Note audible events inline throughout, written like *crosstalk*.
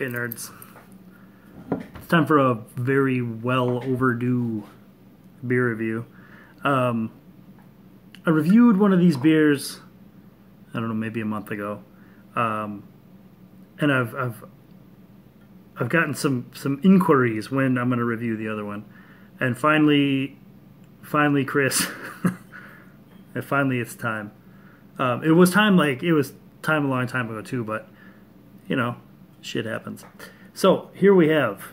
Okay, nerds. It's time for a very well overdue beer review. Um, I reviewed one of these beers, I don't know, maybe a month ago, um, and I've I've I've gotten some some inquiries when I'm going to review the other one, and finally, finally, Chris, *laughs* and finally, it's time. Um, it was time like it was time a long time ago too, but you know, shit happens. So here we have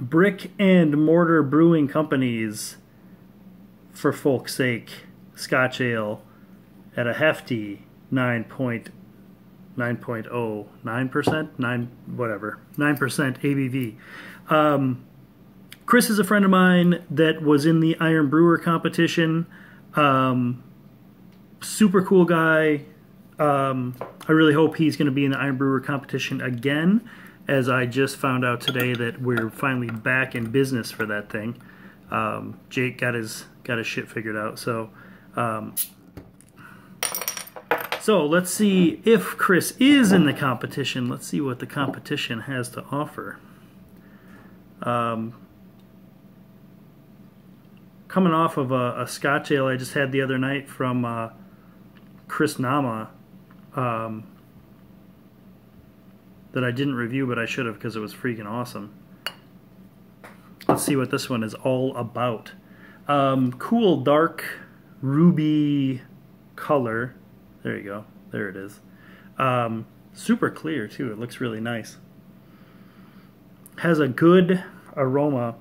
Brick and Mortar Brewing companies, For Folk's Sake Scotch Ale at a hefty 9.9.0, 9%, 9, whatever, 9% ABV. Um, Chris is a friend of mine that was in the Iron Brewer competition. Um, super cool guy. Um, I really hope he's going to be in the Iron Brewer competition again, as I just found out today that we're finally back in business for that thing. Um, Jake got his got his shit figured out, so um, so let's see if Chris is in the competition. Let's see what the competition has to offer. Um, coming off of a, a, Scotch ale I just had the other night from uh, Chris Nama um, that I didn't review, but I should have because it was freaking awesome. Let's see what this one is all about. Um, cool dark ruby color. There you go. There it is. Um, super clear too. It looks really nice. Has a good aroma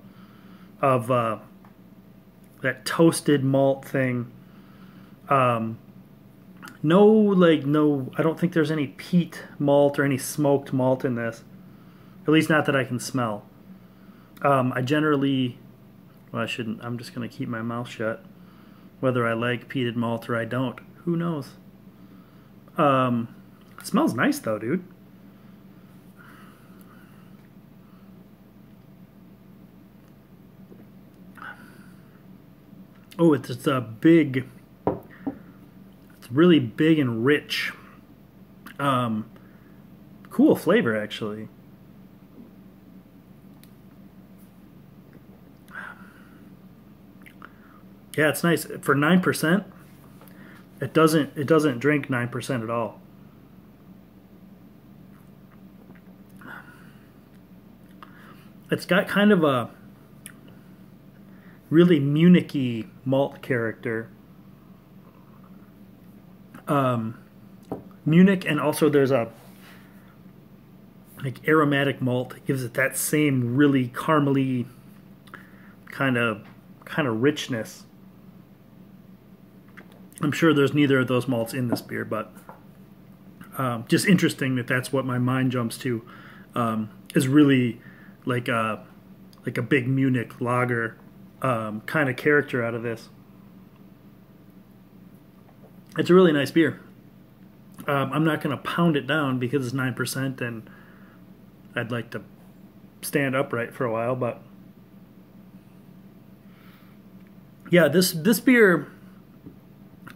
of uh, that toasted malt thing. Um, no, like, no, I don't think there's any peat malt or any smoked malt in this. At least not that I can smell. Um, I generally, well, I shouldn't, I'm just going to keep my mouth shut. Whether I like peated malt or I don't, who knows? Um, smells nice though, dude. Oh, it's, it's a big really big and rich. Um, cool flavor, actually. Yeah, it's nice for nine percent. It doesn't it doesn't drink nine percent at all. It's got kind of a really Municky malt character um, Munich, and also there's a like aromatic malt gives it that same really caramely kind of kind of richness. I'm sure there's neither of those malts in this beer, but um, just interesting that that's what my mind jumps to. Um, is really like a like a big Munich lager um, kind of character out of this. It's a really nice beer. Um, I'm not going to pound it down because it's 9% and I'd like to stand upright for a while, but yeah, this this beer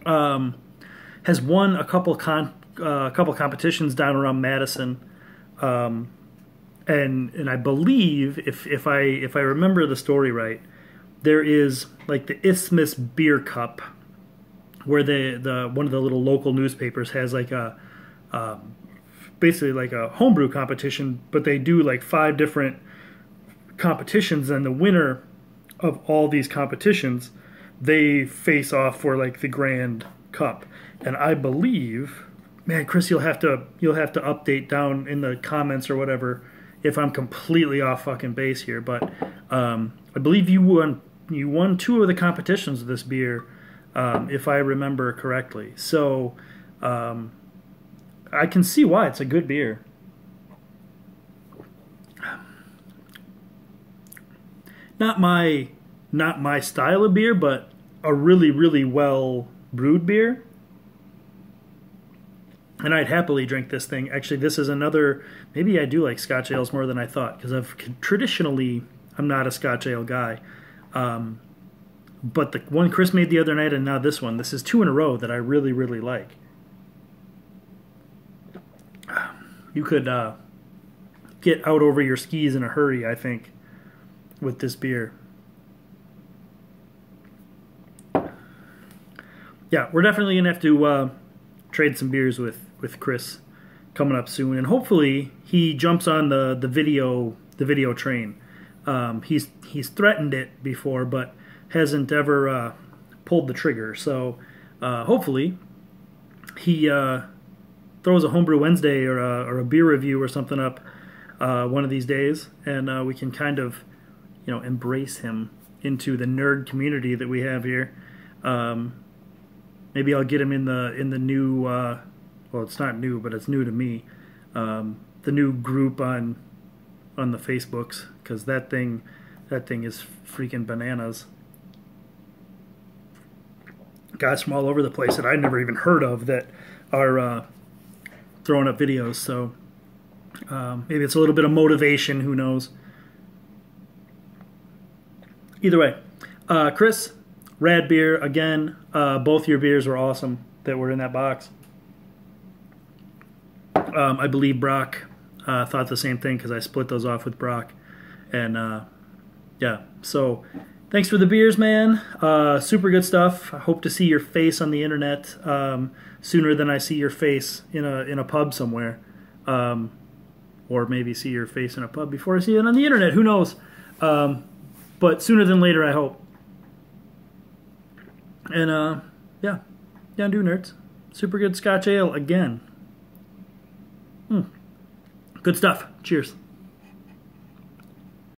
um, has won a couple con uh, a couple competitions down around Madison, um, and and I believe if if I if I remember the story right, there is like the Isthmus Beer Cup where the the one of the little local newspapers has like a um, basically like a homebrew competition, but they do like five different competitions, and the winner of all these competitions they face off for like the grand cup. And I believe, man, Chris, you'll have to you'll have to update down in the comments or whatever if I'm completely off fucking base here. But um, I believe you won you won two of the competitions of this beer um, if I remember correctly. So um, I can see why it's a good beer. Not my not my style of beer, but a really really well brewed beer. And I'd happily drink this thing. Actually, this is another. Maybe I do like Scotch ales more than I thought because I've traditionally I'm not a Scotch ale guy. Um, but the one Chris made the other night and now this one, this is two in a row that I really, really like. You could uh, get out over your skis in a hurry. I think with this beer. Yeah, we're definitely gonna have to uh, trade some beers with with Chris coming up soon, and hopefully he jumps on the the video the video train. Um, he's he's threatened it before, but hasn't ever uh, pulled the trigger. So uh, hopefully he uh, throws a homebrew Wednesday or a, or a beer review or something up uh, one of these days, and uh, we can kind of you know embrace him into the nerd community that we have here. Um, maybe I'll get him in the in the new. Uh, well, it's not new, but it's new to me. Um, the new group on on the Facebooks because that thing that thing is freaking bananas. Guys from all over the place that I never even heard of that are uh, throwing up videos. So um, maybe it's a little bit of motivation. Who knows? Either way, uh, Chris, rad beer again. Uh, both your beers were awesome that were in that box. Um, I believe Brock uh, thought the same thing because I split those off with Brock, and uh, yeah. So thanks for the beers, man. Uh, super good stuff. I hope to see your face on the internet um, sooner than I see your face in a in a pub somewhere, um, or maybe see your face in a pub before I see it on the internet. Who knows? Um, but sooner than later, I hope. And uh, yeah, yeah, do nerds. Super good Scotch ale again. Hmm. Good stuff. Cheers.